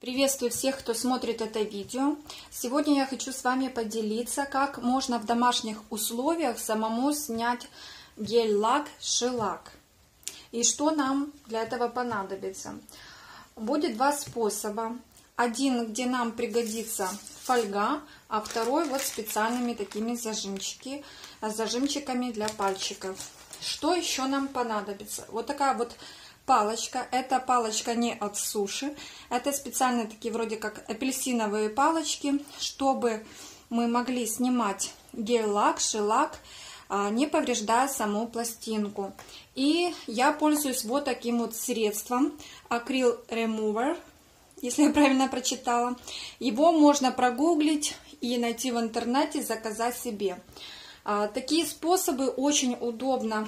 Приветствую всех, кто смотрит это видео. Сегодня я хочу с вами поделиться, как можно в домашних условиях самому снять гель-лак, шелак. И что нам для этого понадобится. Будет два способа. Один, где нам пригодится фольга, а второй вот специальными такими зажимчики, зажимчиками для пальчиков. Что еще нам понадобится? Вот такая вот палочка. Эта палочка не от суши. Это специальные такие вроде как апельсиновые палочки, чтобы мы могли снимать гель-лак, шелак, а, не повреждая саму пластинку. И я пользуюсь вот таким вот средством Acryl Remover, если я правильно прочитала. Его можно прогуглить и найти в интернете, заказать себе. А, такие способы очень удобно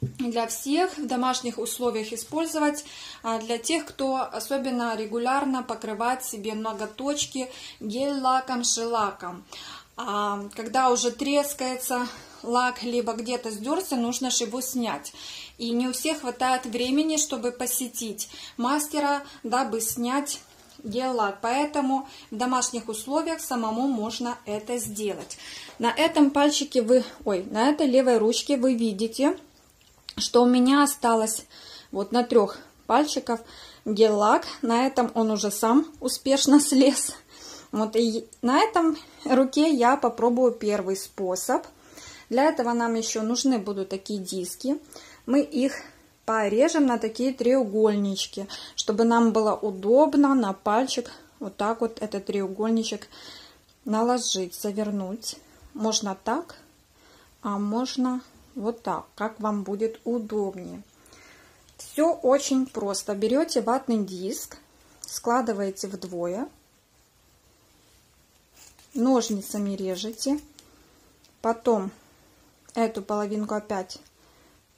для всех в домашних условиях использовать, а для тех, кто особенно регулярно покрывает себе ноготочки гель-лаком, шелаком. А когда уже трескается лак, либо где-то сдерся, нужно же его снять. И не у всех хватает времени, чтобы посетить мастера, дабы снять гель-лак. Поэтому в домашних условиях самому можно это сделать. На этом пальчике вы, ой, на этой левой ручке вы видите, что у меня осталось вот на трех пальчиков гель-лак. На этом он уже сам успешно слез. Вот и на этом руке я попробую первый способ. Для этого нам еще нужны будут такие диски. Мы их порежем на такие треугольнички, чтобы нам было удобно на пальчик вот так вот этот треугольничек наложить, завернуть. Можно так, а можно вот так, как вам будет удобнее. Все очень просто. Берете ватный диск, складываете вдвое, ножницами режете, потом эту половинку опять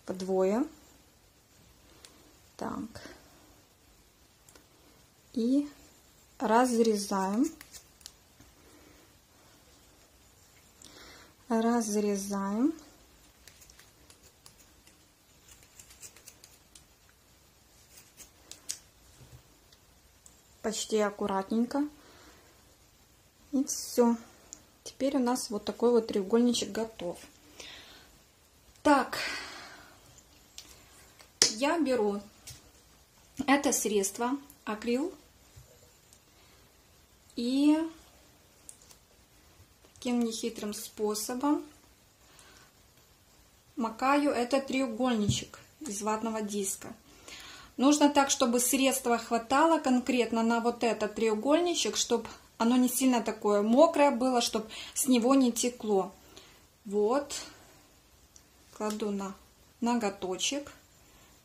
вдвое. Так. И разрезаем. Разрезаем. Почти аккуратненько. И все. Теперь у нас вот такой вот треугольничек готов. Так, я беру это средство акрил и таким нехитрым способом макаю этот треугольничек из ватного диска. Нужно так, чтобы средства хватало конкретно на вот этот треугольничек, чтобы оно не сильно такое мокрое было, чтобы с него не текло. Вот. Кладу на ноготочек,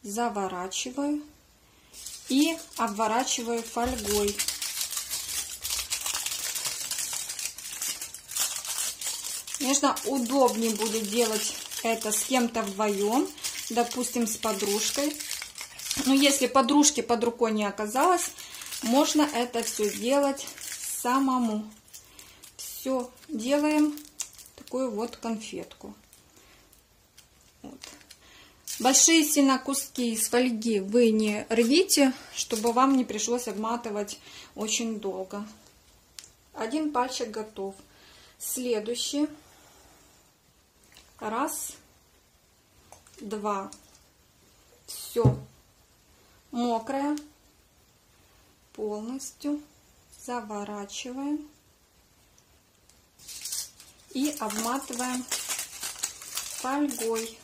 заворачиваю и обворачиваю фольгой. Конечно, удобнее будет делать это с кем-то вдвоем, допустим, с подружкой. Но если подружки под рукой не оказалось, можно это все делать самому. Все делаем такую вот конфетку. Вот. Большие сильно куски из фольги вы не рвите, чтобы вам не пришлось обматывать очень долго. Один пальчик готов. Следующий. Раз, два. Все мокрая. Полностью заворачиваем и обматываем фольгой.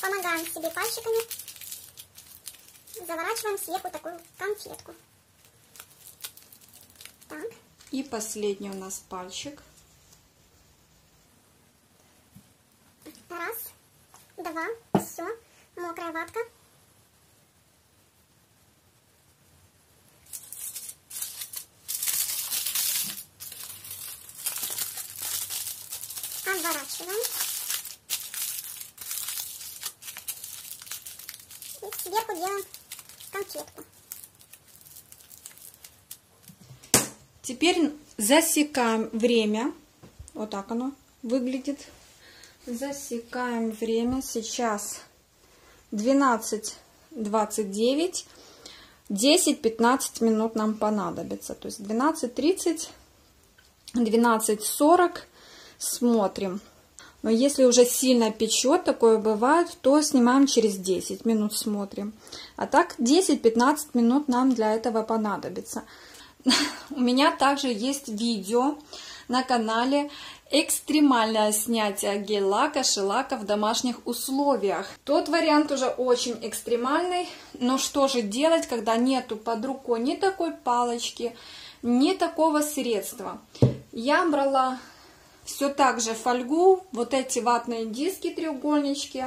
Помогаем себе пальчиками. Заворачиваем сверху такую конфетку. Так. И последний у нас пальчик. Два, все, мокрая ватка. Обворачиваем. И сверху делаем конфетку. Теперь засекаем время. Вот так оно выглядит засекаем время. Сейчас 12-29, 10-15 минут нам понадобится. То есть 12-30, 12-40 смотрим. Но если уже сильно печет, такое бывает, то снимаем через 10 минут, смотрим. А так 10-15 минут нам для этого понадобится. У меня также есть видео на канале экстремальное снятие гель-лака, шелака в домашних условиях. Тот вариант уже очень экстремальный, но что же делать, когда нету под рукой ни такой палочки, ни такого средства. Я брала все так же фольгу, вот эти ватные диски, треугольнички,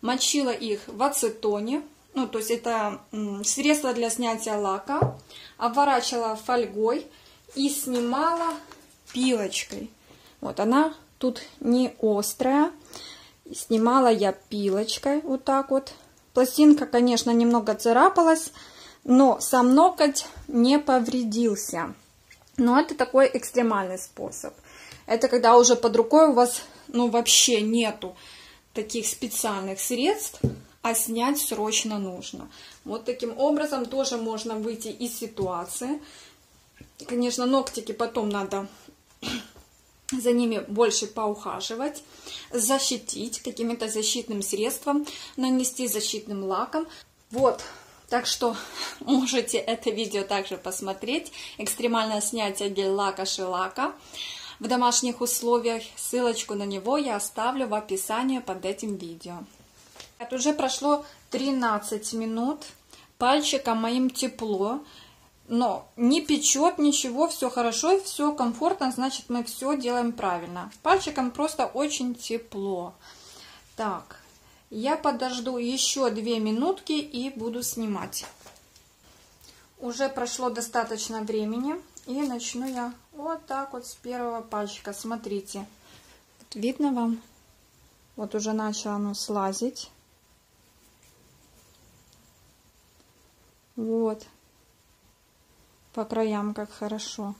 мочила их в ацетоне, ну, то есть это средство для снятия лака, обворачивала фольгой и снимала пилочкой. Вот она тут не острая, снимала я пилочкой вот так вот. Пластинка, конечно, немного царапалась, но сам ноготь не повредился. Но это такой экстремальный способ. Это когда уже под рукой у вас, ну, вообще нету таких специальных средств, а снять срочно нужно. Вот таким образом тоже можно выйти из ситуации. Конечно, ногтики потом надо за ними больше поухаживать, защитить каким-то защитным средством, нанести защитным лаком. Вот, так что можете это видео также посмотреть. Экстремальное снятие гель-лака шелака в домашних условиях. Ссылочку на него я оставлю в описании под этим видео. Это уже прошло 13 минут. Пальчиком моим тепло. Но не печет ничего, все хорошо, все комфортно, значит мы все делаем правильно. Пальчиком просто очень тепло. Так, я подожду еще две минутки и буду снимать. Уже прошло достаточно времени. И начну я вот так вот с первого пальчика. Смотрите. Видно вам? Вот уже начало оно слазить. Вот. По краям как хорошо.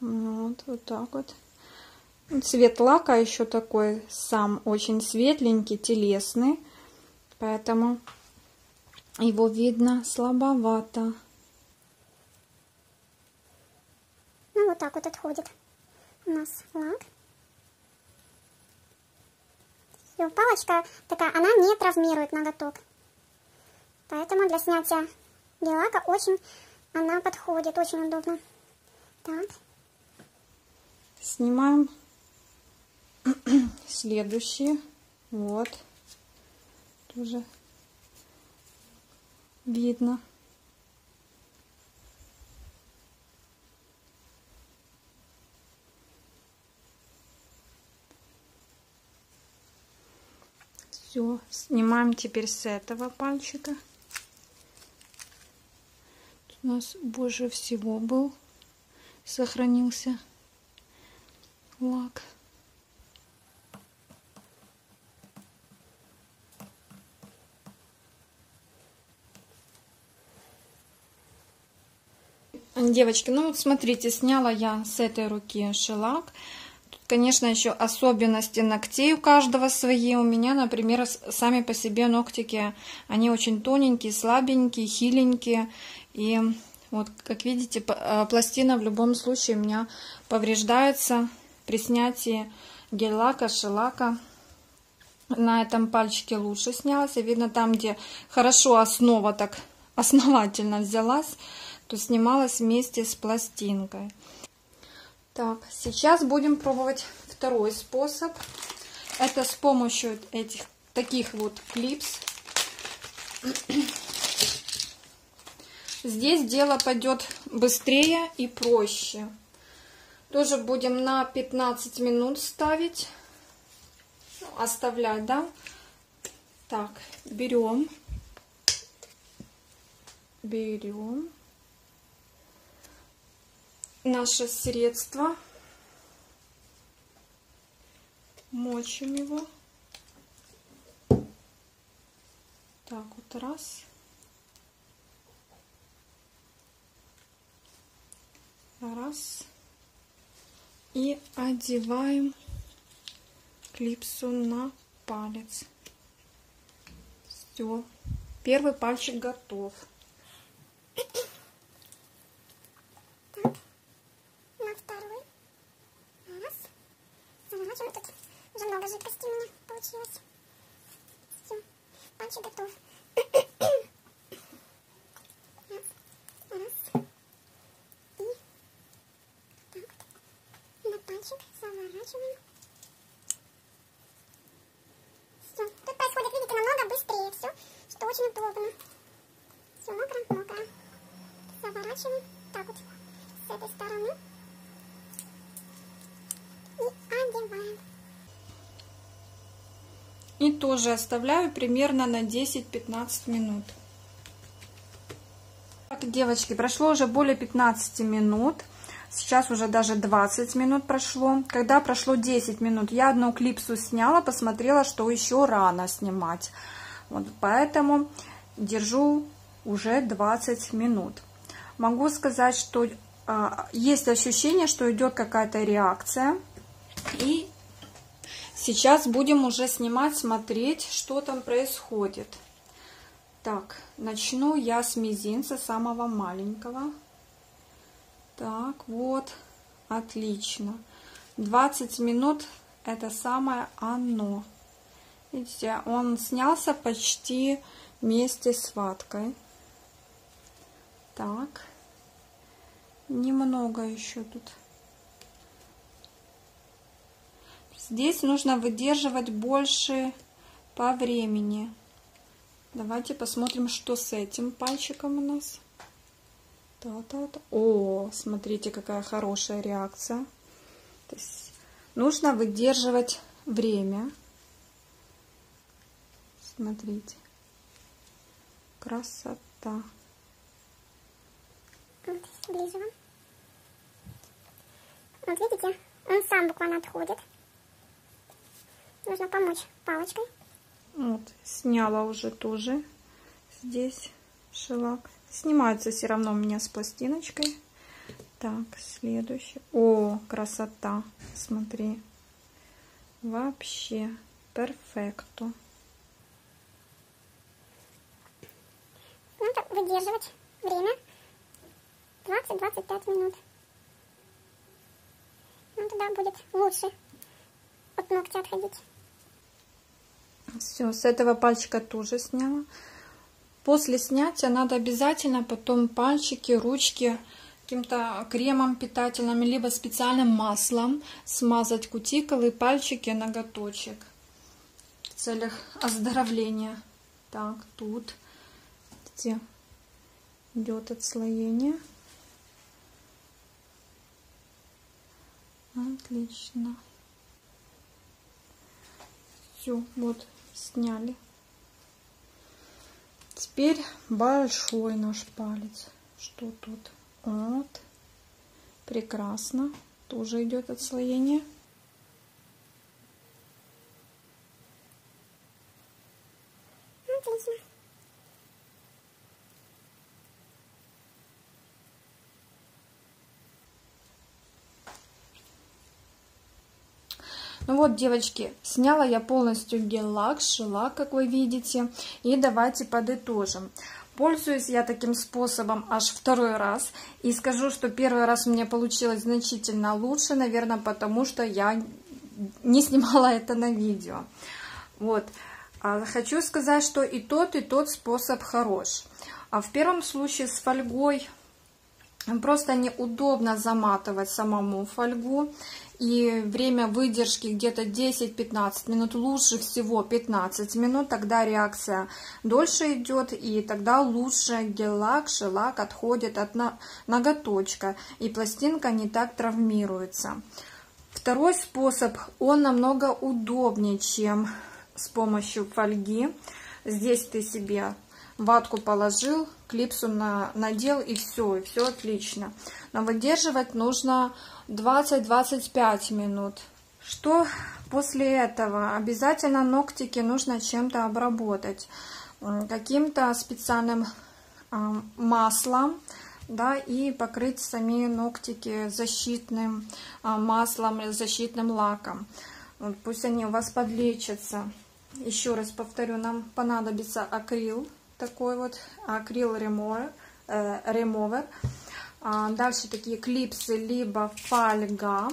Вот, вот так вот. Цвет лака еще такой сам очень светленький, телесный, поэтому его видно слабовато. Ну, вот так вот отходит у нас лак. Все, палочка такая, она не травмирует ноготок. Поэтому для снятия гель-лака очень она подходит, очень удобно. Так. Снимаем следующие. Вот. Тоже видно. Все, снимаем теперь с этого пальчика. Тут у нас больше всего был, сохранился лак. Девочки, ну вот смотрите, сняла я с этой руки шелак. Конечно, еще особенности ногтей у каждого свои. У меня, например, сами по себе ногтики, они очень тоненькие, слабенькие, хиленькие. И вот, как видите, э, пластина в любом случае у меня повреждается при снятии гель-лака, шелака. На этом пальчике лучше снялась. Видно, там, где хорошо основа так основательно взялась, то снималась вместе с пластинкой. Так, сейчас будем пробовать второй способ. Это с помощью этих таких вот клипс. Здесь дело пойдет быстрее и проще. Тоже будем на 15 минут ставить. Оставлять, да? Так, берем. Берем наше средство. Мочим его. Так, вот раз. Раз. И одеваем клипсу на палец. Все. Первый пальчик готов. Так, на второй. Раз. Заворачиваем. Тут жидкости у меня получилось. Все, пальчик готов. Раз. И так. На пальчик заворачиваем. Все. Тут происходит, видите, намного быстрее все, что очень удобно. Все мокро, мокро. Заворачиваем. Так вот. С этой стороны. И одеваем. И тоже оставляю примерно на 10-15 минут. Так, девочки, прошло уже более 15 минут. Сейчас уже даже 20 минут прошло. Когда прошло 10 минут, я одну клипсу сняла, посмотрела, что еще рано снимать. Вот поэтому держу уже 20 минут. Могу сказать, что а, есть ощущение, что идет какая-то реакция. И сейчас будем уже снимать, смотреть, что там происходит. Так, начну я с мизинца, самого маленького. Так, вот, отлично. 20 минут это самое оно. Видите, он снялся почти вместе с ваткой. Так, немного еще тут. Здесь нужно выдерживать больше по времени. Давайте посмотрим, что с этим пальчиком у нас. Та -та -та. О, смотрите, какая хорошая реакция. То есть нужно выдерживать время. Смотрите. Красота. Вот, видите, он сам буквально отходит. Нужно помочь палочкой. Вот, сняла уже тоже здесь шелак. Снимается все равно у меня с пластиночкой. Так, следующий. О, красота. Смотри. Вообще перфекто. Надо выдерживать время 20-25 минут. Ну, тогда будет лучше от ногтя отходить. Все, с этого пальчика тоже сняла. После снятия надо обязательно потом пальчики, ручки каким-то кремом питательным, либо специальным маслом смазать кутикулы, пальчики, ноготочек в целях оздоровления. Так, тут где идет отслоение. Отлично. Все, вот, сняли. Теперь большой наш палец. Что тут? Вот. Прекрасно. Тоже идет отслоение. Вот, девочки, сняла я полностью гель-лак, шелак, как вы видите. И давайте подытожим. Пользуюсь я таким способом аж второй раз. И скажу, что первый раз у меня получилось значительно лучше, наверное, потому что я не снимала это на видео. Вот. А хочу сказать, что и тот, и тот способ хорош. А в первом случае с фольгой просто неудобно заматывать самому фольгу и время выдержки где-то 10-15 минут, лучше всего 15 минут, тогда реакция дольше идет, и тогда лучше гель-лак, шелак отходит от ноготочка, и пластинка не так травмируется. Второй способ, он намного удобнее, чем с помощью фольги. Здесь ты себе ватку положил, клипсу на, надел и все, и все отлично. Но выдерживать нужно 20-25 минут. Что после этого? Обязательно ногтики нужно чем-то обработать. Каким-то специальным маслом, да, и покрыть сами ногтики защитным а, маслом, защитным лаком. Пусть они у вас подлечатся. Еще раз повторю, нам понадобится акрил, такой вот акрил ремовер. Э, ремовер. А, дальше такие клипсы, либо фольга.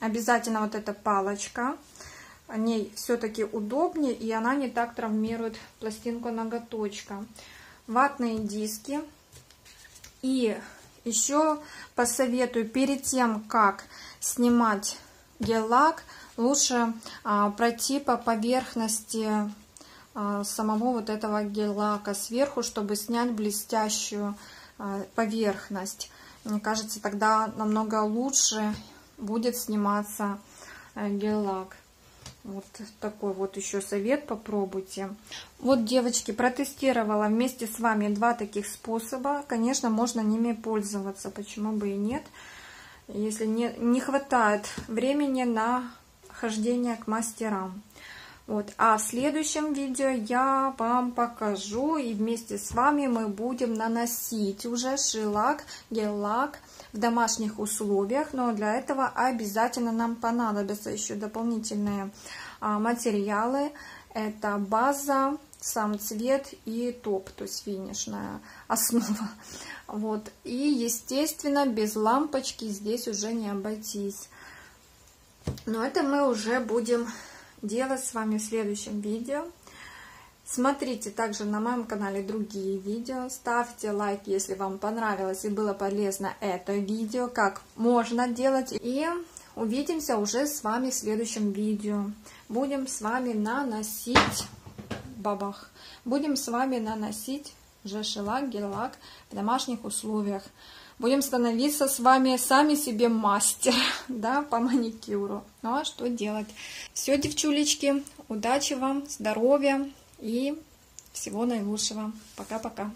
Обязательно вот эта палочка. О ней все-таки удобнее, и она не так травмирует пластинку ноготочка. Ватные диски. И еще посоветую, перед тем, как снимать гель-лак, лучше а, пройти по поверхности самого вот этого гель-лака сверху, чтобы снять блестящую а, поверхность. Мне кажется, тогда намного лучше будет сниматься а, гель-лак. Вот такой вот еще совет, попробуйте. Вот, девочки, протестировала вместе с вами два таких способа. Конечно, можно ними пользоваться, почему бы и нет. Если не, не хватает времени на хождение к мастерам. Вот. А в следующем видео я вам покажу и вместе с вами мы будем наносить уже шилак, гель-лак в домашних условиях. Но для этого обязательно нам понадобятся еще дополнительные а, материалы. Это база, сам цвет и топ, то есть финишная основа. Вот. И, естественно, без лампочки здесь уже не обойтись. Но это мы уже будем делать с вами в следующем видео. Смотрите также на моем канале другие видео. Ставьте лайк, если вам понравилось и было полезно это видео, как можно делать. И увидимся уже с вами в следующем видео. Будем с вами наносить бабах. Будем с вами наносить же шелак, гель-лак в домашних условиях будем становиться с вами сами себе мастер, да, по маникюру. Ну а что делать? Все, девчулечки, удачи вам, здоровья и всего наилучшего. Пока-пока.